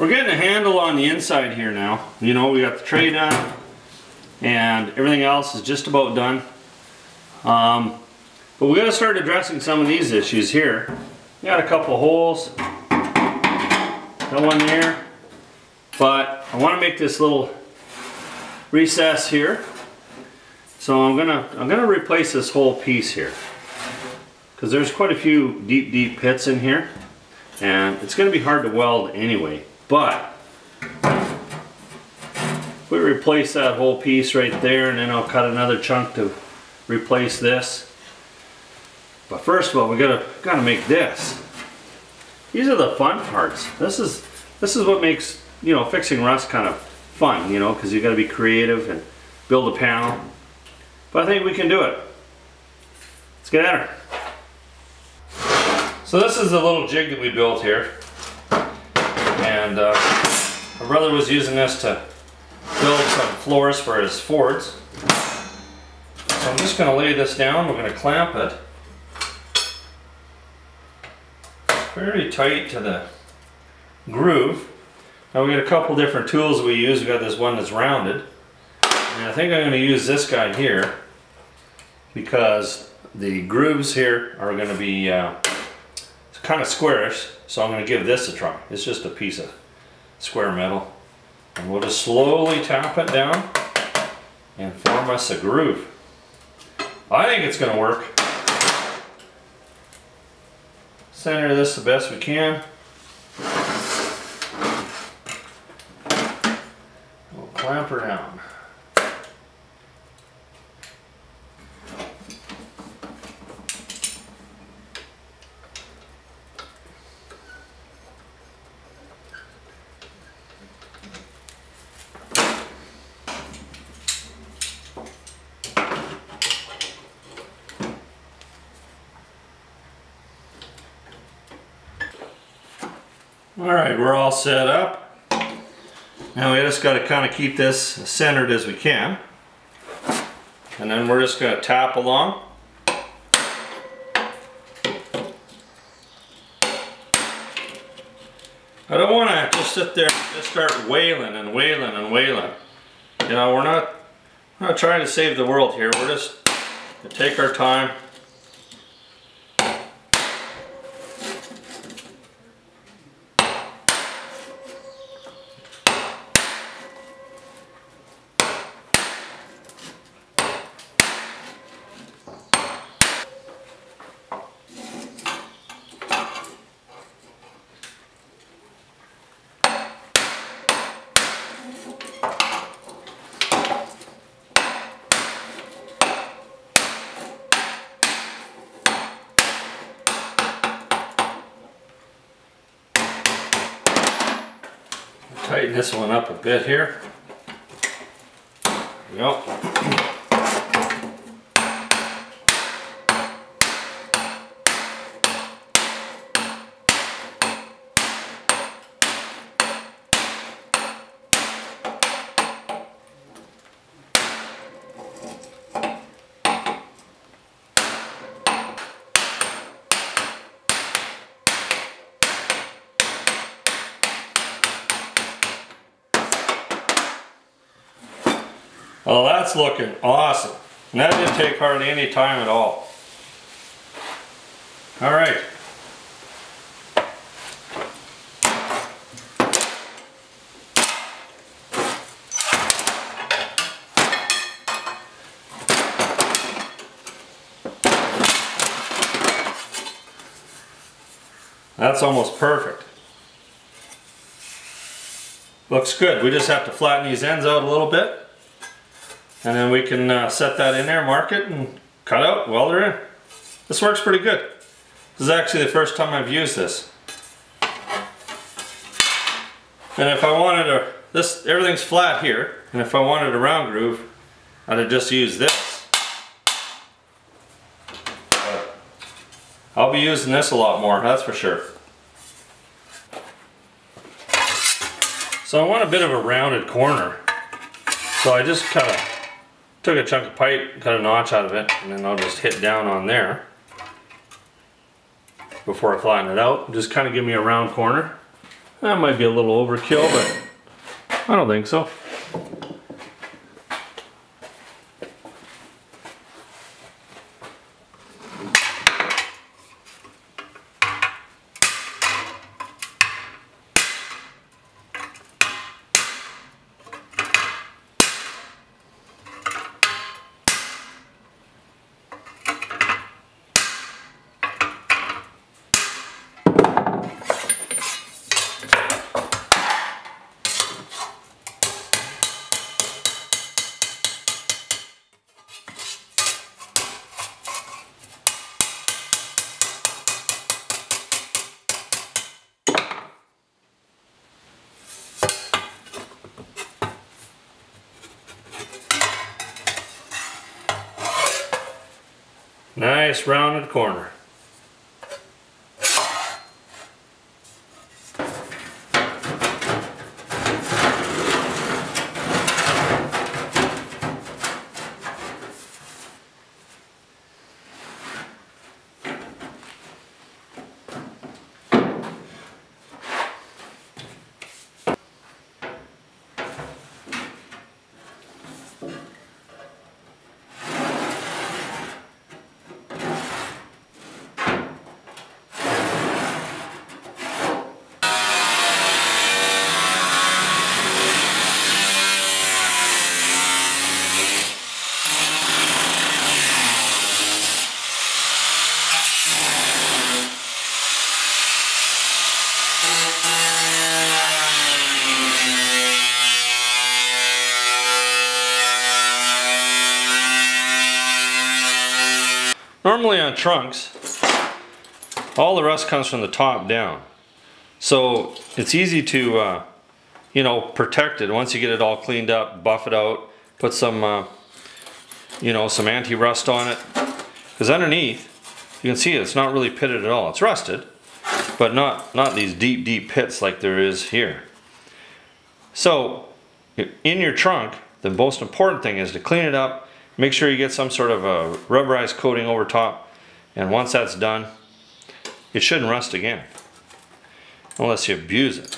we're getting a handle on the inside here now. You know, we got the tray done and everything else is just about done. Um, but we gotta start addressing some of these issues here. We got a couple holes, got one there, but I wanna make this little recess here. So I'm gonna, I'm gonna replace this whole piece here. Cause there's quite a few deep, deep pits in here. And it's gonna be hard to weld anyway. But we replace that whole piece right there and then I'll cut another chunk to replace this. But first of all, we gotta gotta make this. These are the fun parts. This is this is what makes you know fixing rust kind of fun, you know, because you gotta be creative and build a panel. But I think we can do it. Let's get at her. So this is the little jig that we built here and uh, my brother was using this to build some floors for his Fords. So I'm just going to lay this down, we're going to clamp it very tight to the groove. Now we got a couple different tools we use, we got this one that's rounded. And I think I'm going to use this guy here because the grooves here are going to be uh, kind of squarish, so I'm going to give this a try. It's just a piece of square metal. And we'll just slowly tap it down and form us a groove. I think it's going to work. Center this the best we can. We'll clamp her down. All right, we're all set up. Now we just got to kind of keep this centered as we can. And then we're just going to tap along. I don't want to just sit there and just start wailing and wailing and wailing. You know, we're not, we're not trying to save the world here. We're just take our time tighten this one up a bit here. Yep. Well, that's looking awesome. And that didn't take hardly any time at all. All right. That's almost perfect. Looks good. We just have to flatten these ends out a little bit. And then we can uh, set that in there, mark it, and cut out, weld her in. This works pretty good. This is actually the first time I've used this. And if I wanted a, this, everything's flat here, and if I wanted a round groove, I'd have just used this. I'll be using this a lot more, that's for sure. So I want a bit of a rounded corner. So I just kind of took a chunk of pipe, cut a notch out of it, and then I'll just hit down on there before I flatten it out. Just kind of give me a round corner. That might be a little overkill, but I don't think so. Nice rounded corner. Normally on trunks, all the rust comes from the top down. So it's easy to, uh, you know, protect it. Once you get it all cleaned up, buff it out, put some, uh, you know, some anti-rust on it. Because underneath, you can see it's not really pitted at all. It's rusted, but not, not these deep, deep pits like there is here. So in your trunk, the most important thing is to clean it up, Make sure you get some sort of a rubberized coating over top. And once that's done, it shouldn't rust again. Unless you abuse it.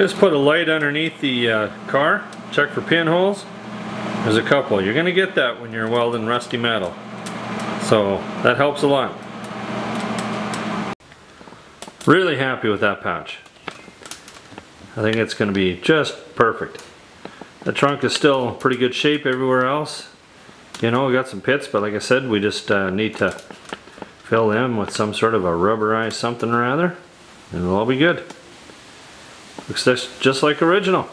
Just put a light underneath the uh, car, check for pinholes. There's a couple. You're gonna get that when you're welding rusty metal. So that helps a lot. Really happy with that patch. I think it's gonna be just perfect. The trunk is still pretty good shape everywhere else. You know, we got some pits, but like I said, we just uh, need to fill them with some sort of a rubberized something or other, and it'll all be good. Looks just like original.